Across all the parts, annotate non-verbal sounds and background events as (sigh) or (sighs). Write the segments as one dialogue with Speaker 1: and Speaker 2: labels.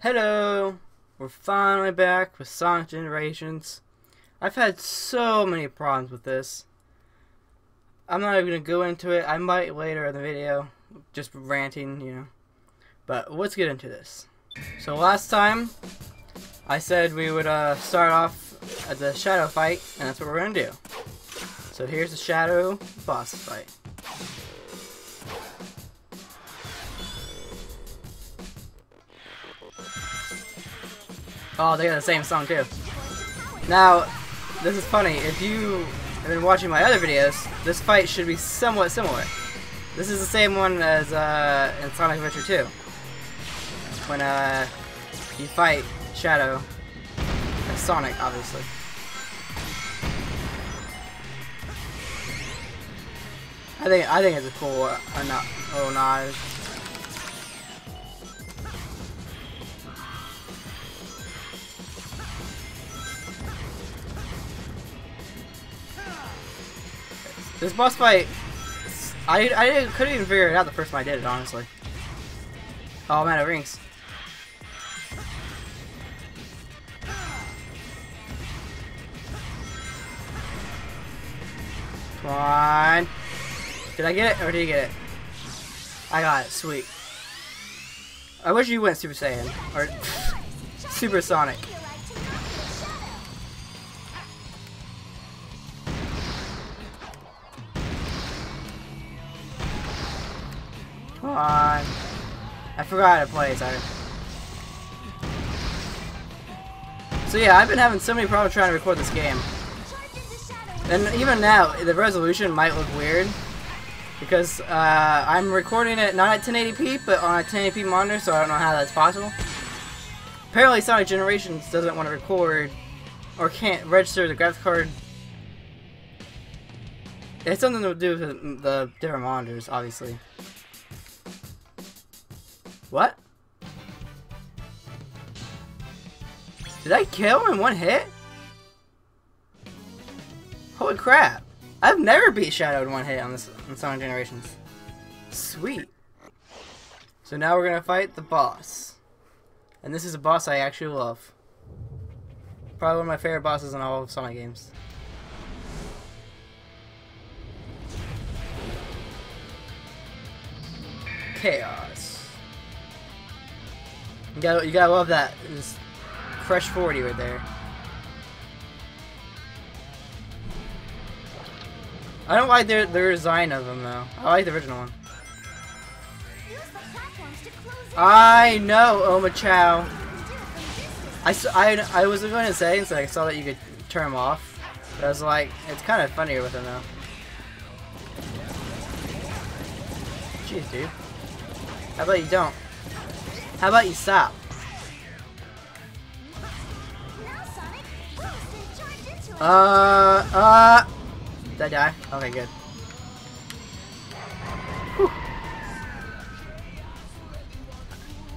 Speaker 1: Hello! We're finally back with Sonic Generations. I've had so many problems with this. I'm not even going to go into it. I might later in the video. Just ranting, you know. But let's get into this. So last time, I said we would uh, start off at the Shadow fight, and that's what we're going to do. So here's the Shadow boss fight. Oh, they got the same song too. Now, this is funny. If you have been watching my other videos, this fight should be somewhat similar. This is the same one as uh, in Sonic Adventure 2. When uh, you fight Shadow and Sonic, obviously. I think I think it's a cool uh, not oh no This boss fight, I, I couldn't even figure it out the first time I did it, honestly. Oh man, it rings. Come on. Did I get it, or did you get it? I got it, sweet. I wish you went Super Saiyan, or (laughs) Super forgot how to play, sorry. So yeah, I've been having so many problems trying to record this game. And even now, the resolution might look weird. Because uh, I'm recording it not at 1080p, but on a 1080p monitor, so I don't know how that's possible. Apparently Sonic Generations doesn't want to record, or can't register the graphics card. It's something to do with the different monitors, obviously. What? Did I kill in one hit? Holy crap. I've never beat Shadow in one hit on this on Sonic Generations. Sweet. So now we're gonna fight the boss. And this is a boss I actually love. Probably one of my favorite bosses in all of Sonic games. Chaos. You gotta, you gotta love that. This fresh 40 right there. I don't like their, their design of them though. I like the original one. I know, Omochao. I, I, I was going to say, so I saw that you could turn them off. But I was like, it's kind of funnier with them though. Jeez, dude. How about you don't? How about you stop? Uh, uh... Did I die? Okay, good. Whew.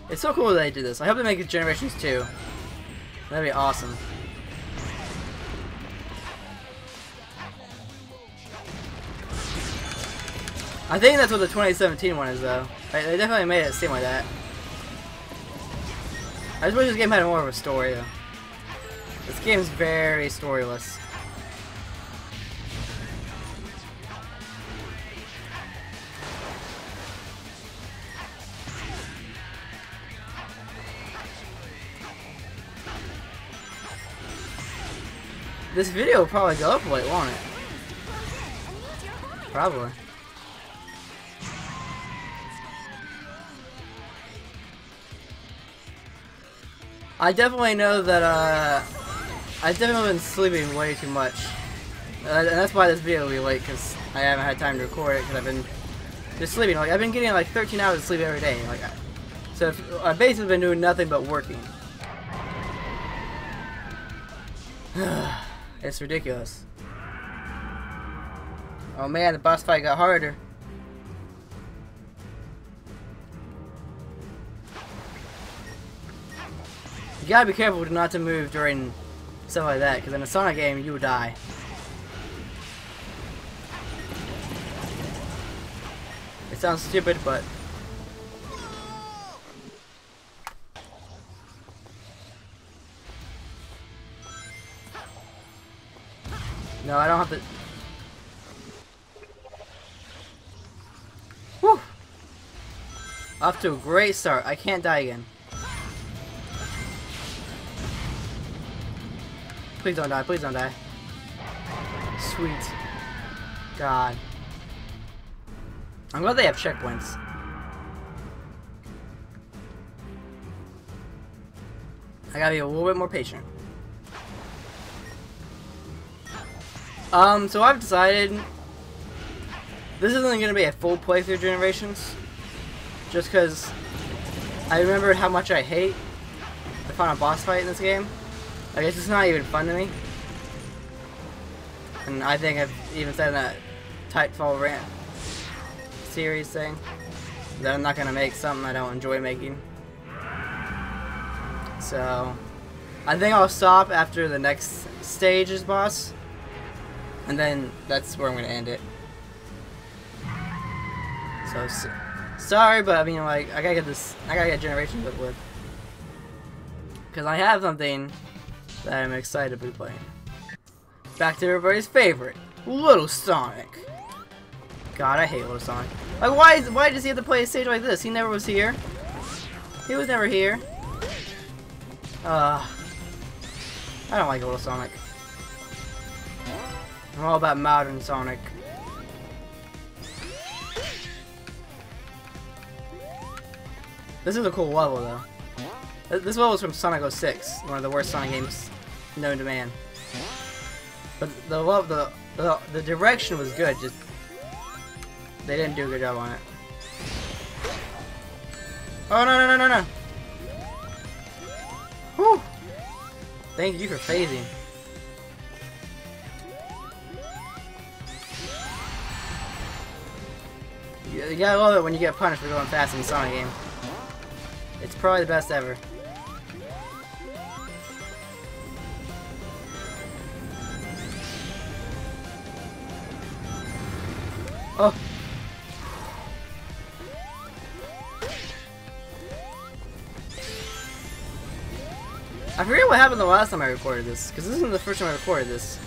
Speaker 1: It's so cool that they did this. I hope they make it Generations 2. That'd be awesome. I think that's what the 2017 one is, though. They definitely made it seem like that. I just wish this game had more of a story, though. This game's very storyless. This video will probably go up late, won't it? Probably. I definitely know that, uh, I've definitely been sleeping way too much. Uh, and that's why this video will be late, because I haven't had time to record it, because I've been just sleeping. Like, I've been getting like 13 hours of sleep every day. Like, so if, I've basically been doing nothing but working. (sighs) It's ridiculous. Oh man, the boss fight got harder. You gotta be careful not to move during stuff like that, because in a Sonic game, you would die. It sounds stupid, but... No, I don't have to... Off to a great start. I can't die again. Please don't die. Please don't die. Sweet. God. I'm glad they have checkpoints. I gotta be a little bit more patient. Um, so I've decided this isn't gonna be a full playthrough Generations, just because I remember how much I hate the final boss fight in this game. I guess it's not even fun to me. And I think I've even said in that Titanfall rant series thing that I'm not gonna make something I don't enjoy making. So, I think I'll stop after the next stage's boss. And then that's where I'm going to end it. So, so, sorry, but I mean, like, I gotta get this, I gotta get Generations up with. Because I have something that I'm excited to be playing. Back to everybody's favorite, Little Sonic. God, I hate Little Sonic. Like, why, is, why does he have to play a stage like this? He never was here. He was never here. Uh, I don't like Little Sonic. I'm all about modern Sonic. This is a cool level, though. This level is from Sonic 06, one of the worst Sonic games known to man. But the love, the, the the direction was good. Just they didn't do a good job on it. Oh no no no no no! Whew. Thank you for phasing. You gotta love it when you get punished for going fast in the Sonic game. It's probably the best ever. (sighs) I forget what happened the last time I recorded this, because this isn't the first time I recorded this.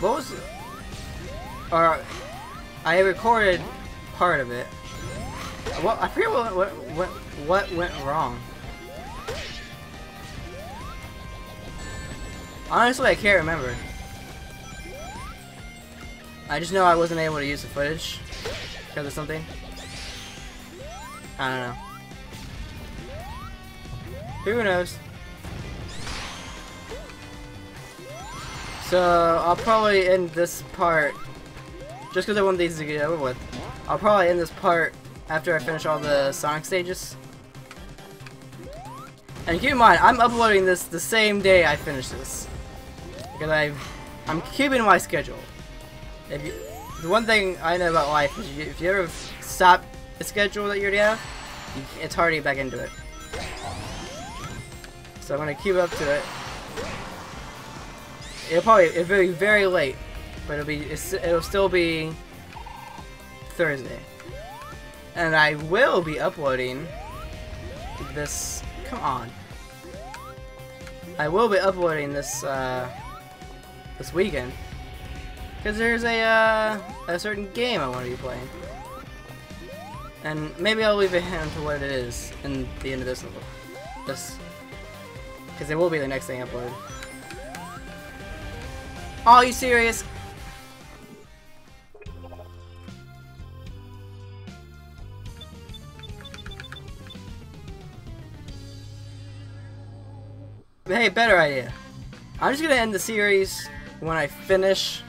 Speaker 1: What was... Or... I recorded part of it. Well, I forget what, what, what, what went wrong. Honestly, I can't remember. I just know I wasn't able to use the footage because of something. I don't know. Who knows? So, I'll probably end this part, just because I want these to get over with. I'll probably end this part after I finish all the Sonic stages. And keep in mind, I'm uploading this the same day I finish this. Because i I'm keeping my schedule. You, the one thing I know about life is you, if you ever stop the schedule that you already have, you, it's hard to get back into it. So I'm gonna keep up to it. It'll probably it'll be very late, but it'll be it'll still be Thursday, and I will be uploading this. Come on, I will be uploading this uh, this weekend because there's a uh, a certain game I want to be playing, and maybe I'll leave a hint to what it is in the end of this level. This because it will be the next thing uploaded. Are you serious? Hey, better idea. I'm just gonna end the series when I finish.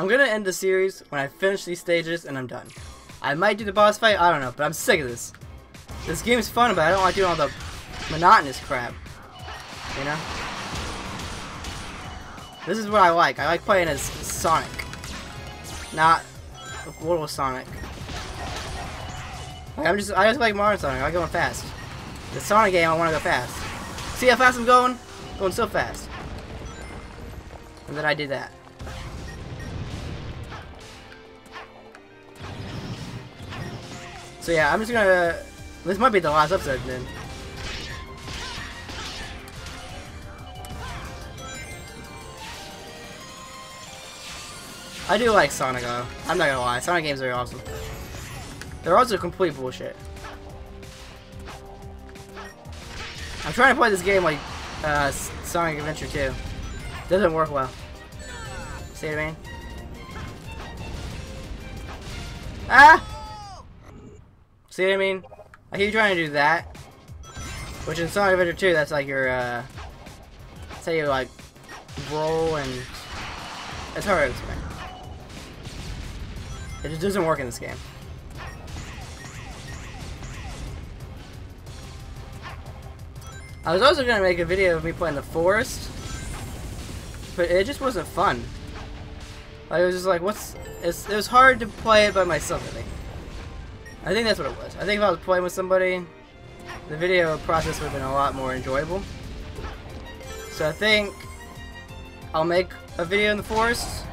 Speaker 1: I'm gonna end the series when I finish these stages and I'm done. I might do the boss fight, I don't know, but I'm sick of this. This game's fun, but I don't like doing all the monotonous crap. You know? This is what I like. I like playing as Sonic. Not Little Sonic. Like, I'm just I just like modern Sonic. I like going fast. The Sonic game I wanna go fast. See how fast I'm going? Going so fast. And then I did that. So yeah, I'm just gonna... This might be the last episode then. I do like Sonic though. I'm not gonna lie, Sonic games are awesome. They're also complete bullshit. I'm trying to play this game like uh, Sonic Adventure 2. Doesn't work well. See what I mean? Ah! See what I mean? I keep trying to do that. Which in Sonic Adventure 2, that's like your, uh... Say you, like, roll and... It's hard to explain. It just doesn't work in this game. I was also gonna make a video of me playing the forest, but it just wasn't fun. Like, it was just like, what's... it was hard to play it by myself, I think. I think that's what it was. I think if I was playing with somebody, the video process would have been a lot more enjoyable. So I think I'll make a video in the forest,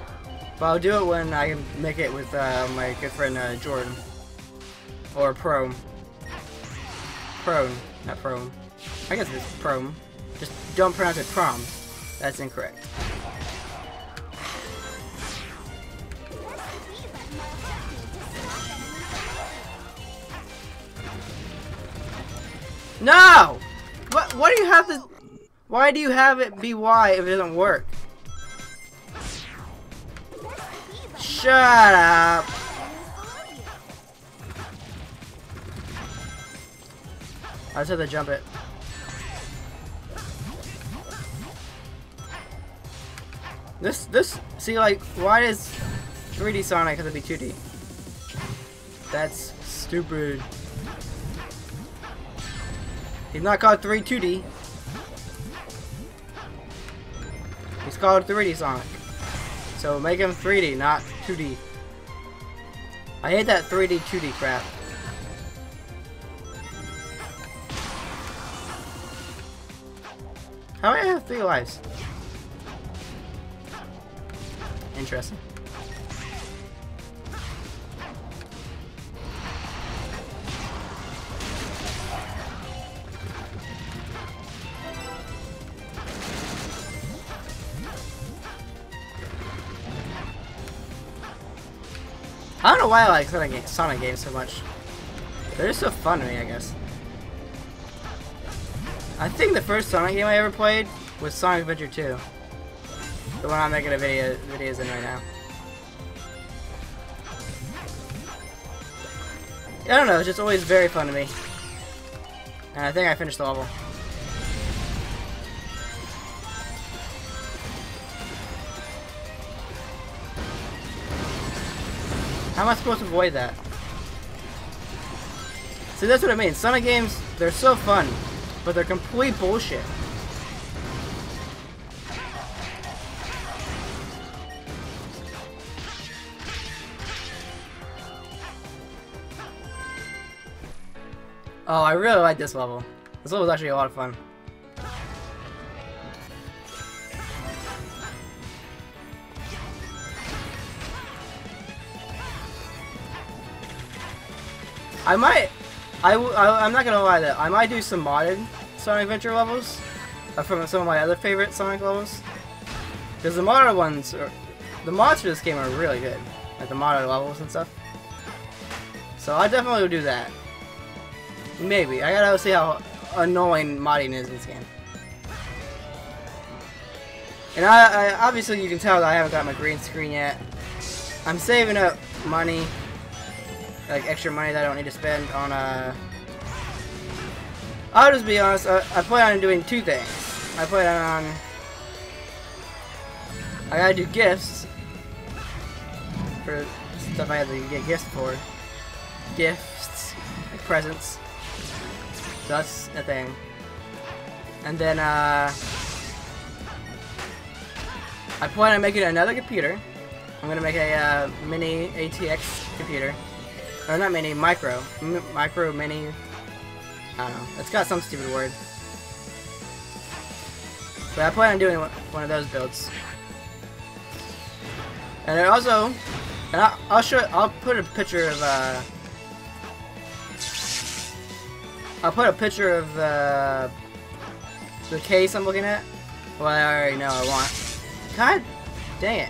Speaker 1: but I'll do it when I can make it with uh, my good friend uh, Jordan. Or Pro. Prone, not Prone. I guess it's Prone. Just don't pronounce it Prom. That's incorrect. No! What, what do you have to... Why do you have it be Y if it doesn't work? Shut up! I just have to jump it. This, this, see like, why does 3D Sonic have to be 2D? That's stupid. He's not called 3 2D. He's called 3D Sonic. So make him 3D, not 2D. I hate that 3D 2D crap. How do I have three lives? Interesting. Know why I like Sonic, Sonic games so much. They're just so fun to me, I guess. I think the first Sonic game I ever played was Sonic Adventure 2. The one I'm making a video videos in right now. I don't know, it's just always very fun to me. And I think I finished the level. How am I supposed to avoid that? See, that's what I mean. Sonic games, they're so fun, but they're complete bullshit. Oh, I really like this level. This level is actually a lot of fun. I might, I, I, am not gonna lie that I might do some modded Sonic Adventure levels uh, from some of my other favorite Sonic levels. Because the modded ones, are, the mods for this game are really good. Like the modded levels and stuff. So I definitely would do that. Maybe. I gotta see how annoying modding is in this game. And I, I, obviously you can tell that I haven't got my green screen yet. I'm saving up money like extra money that I don't need to spend on uh I'll just be honest, I, I plan on doing two things. I plan on I gotta do gifts for stuff I have to get gifts for. Gifts, like presents. So that's a thing. And then uh I plan on making another computer. I'm gonna make a uh, mini ATX computer. Or not mini, micro. M micro, mini. I don't know. It's got some stupid word. But I plan on doing one of those builds. And also, and I'll, I'll show. I'll put a picture of. Uh, I'll put a picture of the the case I'm looking at. Well, I already know I want. God, dang it.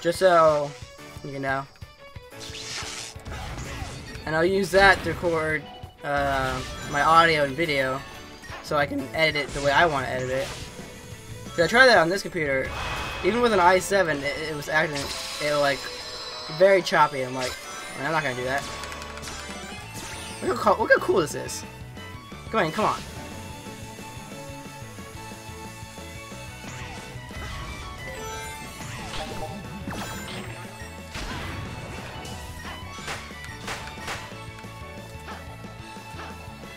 Speaker 1: Just so you know. And I'll use that to record uh, my audio and video so I can edit it the way I want to edit it. Cause I tried that on this computer. Even with an i7, it, it was acting, it like, very choppy. I'm like, I'm not gonna do that. Look how, look how cool this is. Come on, come on.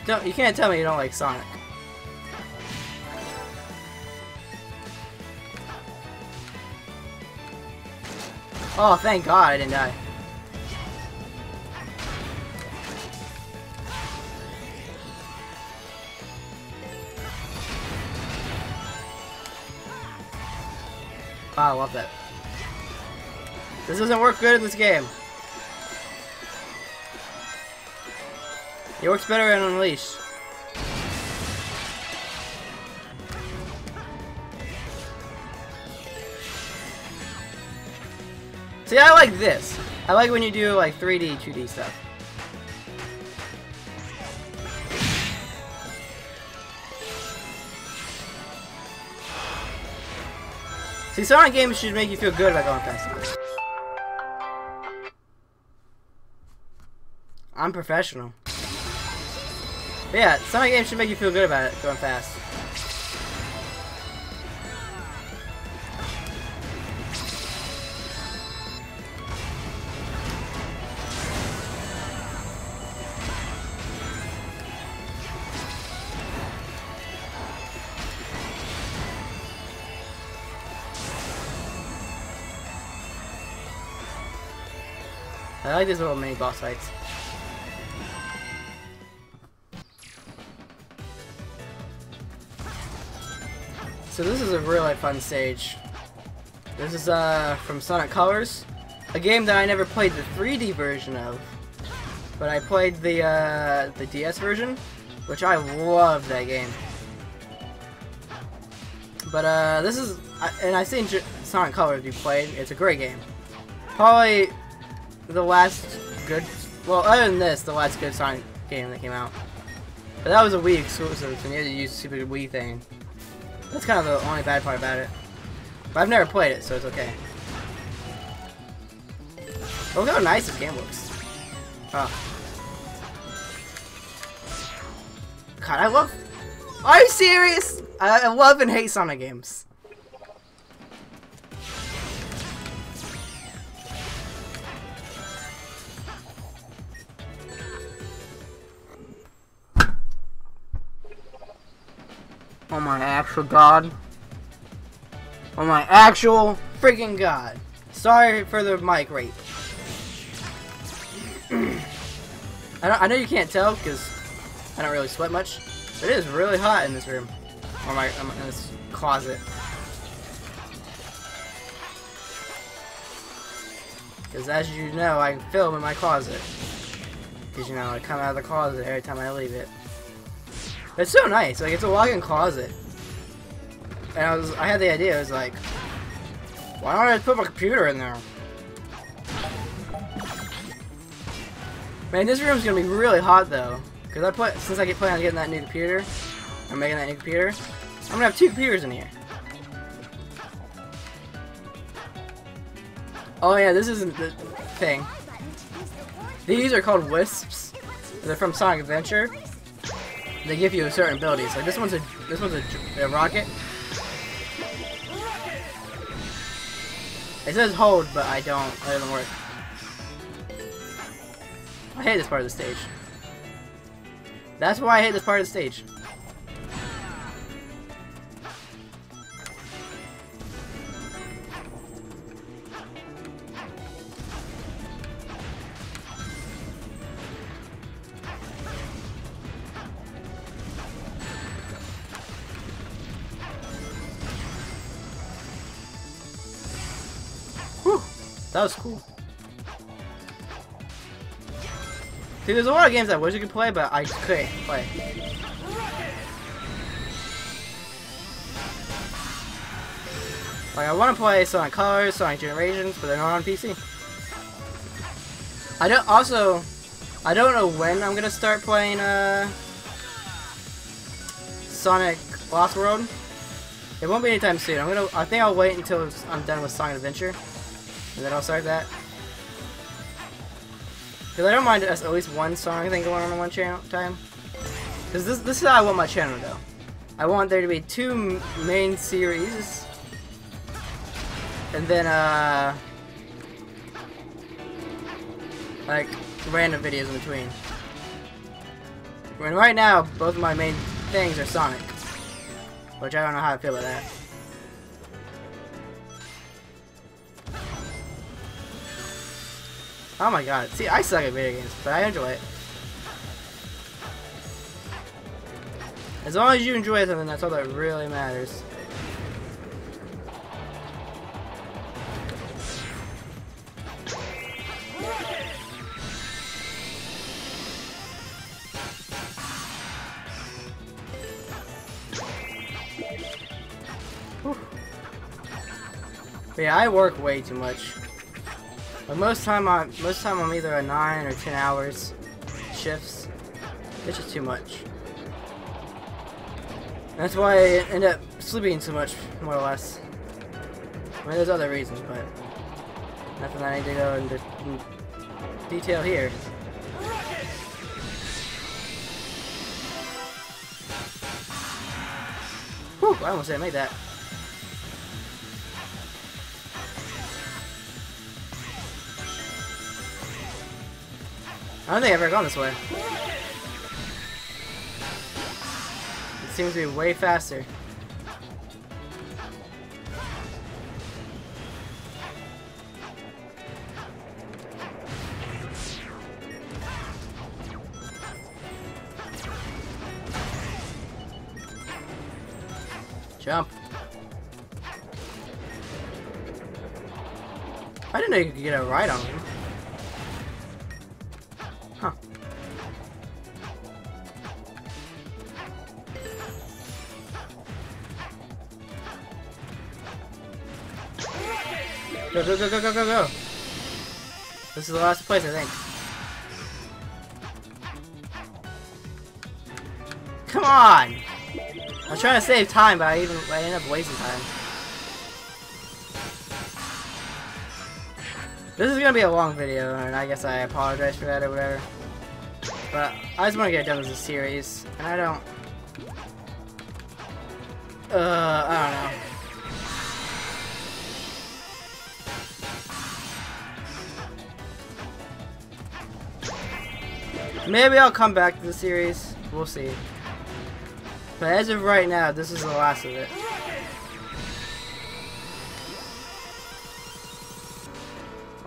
Speaker 1: Don't, you can't tell me you don't like Sonic. Oh, thank God I didn't die. Oh, I love that. This doesn't work good in this game. It works better in Unleash. See, I like this. I like when you do like 3D, 2D stuff. See, Sonic games should make you feel good about going fast. I'm professional. But yeah, Sonic games should make you feel good about it going fast. I like these little mini boss fights. So this is a really fun stage. This is uh, from Sonic Colors, a game that I never played the 3D version of, but I played the uh, the DS version, which I love that game. But uh, this is, and I've seen Sonic Colors be played. It's a great game. Probably the last good, well, other than this, the last good Sonic game that came out. But that was a Wii exclusive, so you had to use stupid Wii thing. That's kind of the only bad part about it. But I've never played it, so it's okay. Look how nice this game looks. Oh. God, I love... Are you serious? I, I love and hate Sonic games. Oh my actual god. Oh my actual freaking god. Sorry for the mic rate. (clears throat) I, know you can't tell because I don't really sweat much. But it is really hot in this room. Or my in this closet. Because as you know, I film in my closet. Because you know, I come out of the closet every time I leave it. It's so nice. Like it's a walk-in closet. And I was I had the idea, I was like, why don't I just put my computer in there? Man, this room's gonna be really hot though. Cause I put since I get planning on getting that new computer, I'm making that new computer, I'm gonna have two computers in here. Oh yeah, this isn't the thing. These are called Wisps. They're from Sonic Adventure they give you certain abilities. Like this one's a this one's a, a rocket. It says hold, but I don't. It doesn't work. I hate this part of the stage. That's why I hate this part of the stage. That was cool. See, there's a lot of games I wish I could play, but I couldn't play. Like, I want to play Sonic Colors, Sonic Generations, but they're not on PC. I don't, also, I don't know when I'm gonna start playing, uh, Sonic Lost World. It won't be anytime soon. I'm gonna, I think I'll wait until I'm done with Sonic Adventure, and then I'll start that. Because I don't mind us at least one song thing going on in one channel time. Because this, this is how I want my channel to go. I want there to be two main series, and then, uh, like, random videos in between. And right now, both of my main things are Sonic. Which I don't know how I feel about that. Oh my god. See, I suck at video games, but I enjoy it. As long as you enjoy something, that's all that really matters. Yeah, I work way too much. But most time I most time I'm either a nine or ten hours shifts. It's just too much. That's why I end up sleeping so much, more or less. I mean, there's other reasons, but nothing I need to go into detail here. Whew, I almost didn't make that. I don't think I've ever gone this way. It seems to be way faster. Jump. I didn't know you could get a ride on him. Go, go, go, go, go, go, go. This is the last place, I think. Come on! I was trying to save time, but I even I ended up wasting time. This is gonna be a long video, and I guess I apologize for that or whatever. But I just want to get done with this series, and I don't. Uh, I don't Maybe I'll come back to the series. We'll see. But as of right now, this is the last of it.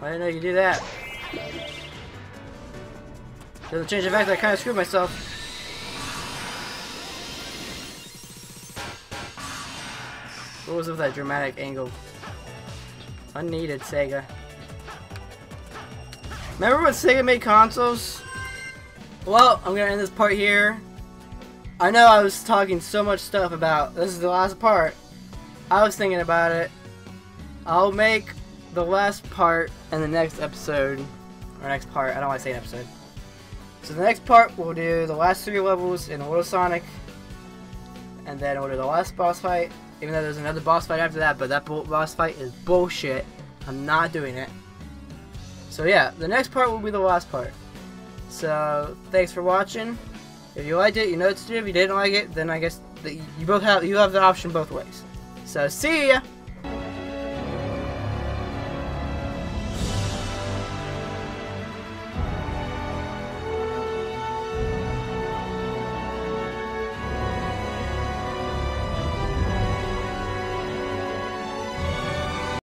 Speaker 1: I didn't know you do that. Doesn't change the fact that I kind of screwed myself. What was with that dramatic angle? Unneeded, Sega. Remember when Sega made consoles? Well, I'm gonna end this part here. I know I was talking so much stuff about, this is the last part. I was thinking about it. I'll make the last part in the next episode, or next part, I don't want to say an episode. So the next part, we'll do the last three levels in World Sonic, and then we'll do the last boss fight, even though there's another boss fight after that, but that boss fight is bullshit. I'm not doing it. So yeah, the next part will be the last part. So thanks for watching. If you liked it, you know what to do. If you didn't like it, then I guess you both have you have the option both ways. So see ya.